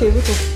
水不足